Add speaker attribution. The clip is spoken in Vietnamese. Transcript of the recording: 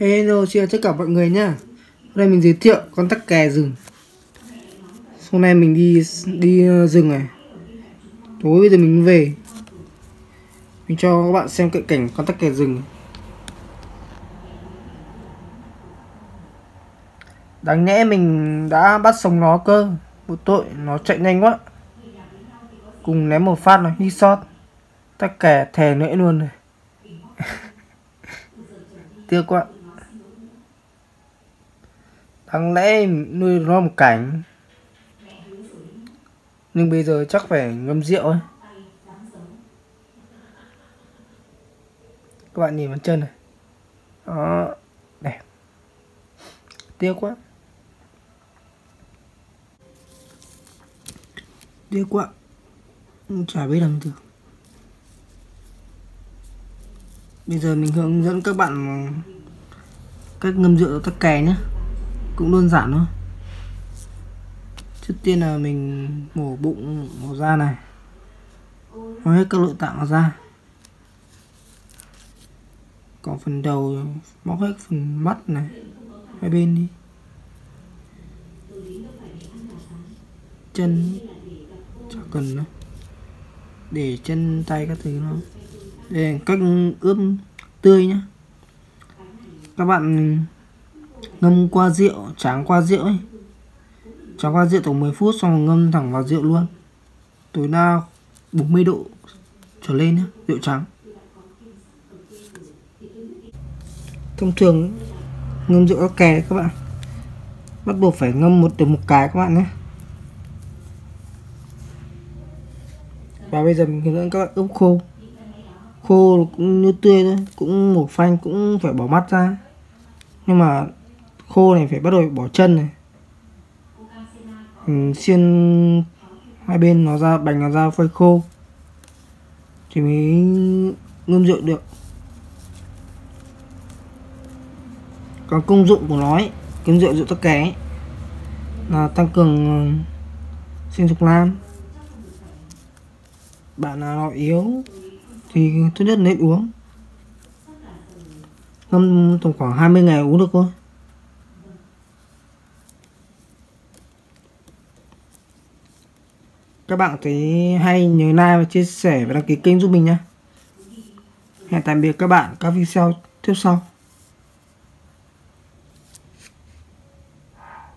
Speaker 1: Hello, xin chào tất cả mọi người nhá. Hôm nay mình giới thiệu con tắc kè rừng. Hôm nay mình đi đi ờ, rừng này. Tối bây giờ mình về. Mình cho các bạn xem cận cảnh con tắc kè rừng. Đáng nhẽ mình đã bắt sống nó cơ. Một tội nó chạy nhanh quá. Cùng ném một phát nó hít sót. Tắc kè thè nữa luôn này. Tiếc quá Đáng lẽ nuôi nó một cảnh. Nhưng bây giờ chắc phải ngâm rượu ấy. Các bạn nhìn vào chân này. Đó, Đẹp. Tiếc quá. Tiếc quá. Chả biết làm được Bây giờ mình hướng dẫn các bạn cách ngâm rượu tắc kè nhé cũng đơn giản thôi. Trước tiên là mình mổ bụng mổ da này. Mổ hết các nội tạng ra còn phần đầu móc hết phần mắt này, hai bên đi. Chân, chả cần nữa. Để chân, tay các thứ nó. Đây là cách ướp tươi nhá. Các bạn ngâm qua rượu, tráng qua rượu ấy. Tráng qua rượu tổng 10 phút xong rồi ngâm thẳng vào rượu luôn. Tối đa 40 độ trở lên nhé rượu trắng. Thông thường ngâm rượu các kè các bạn. Bắt buộc phải ngâm một được một cái các bạn nhé và bây giờ mình hướng dẫn các bạn ướp khô. Khô cũng như tươi thôi, cũng một phanh cũng phải bỏ mắt ra. Nhưng mà khô này phải bắt đầu bỏ chân này. Mình xiên hai bên nó ra bành nó ra phơi khô. Thì mới ngâm rượu được. Còn công dụng của nó ấy, cái rượu rượu tắc kè ấy, là tăng cường ờ, sinh dục nam bạn nào yếu thì tốt nhất nên uống. Ngâm tầm khoảng 20 ngày uống được thôi. Các bạn thấy hay nhớ like và chia sẻ và đăng ký kênh giúp mình nhé. Hẹn tạm biệt các bạn các video tiếp sau.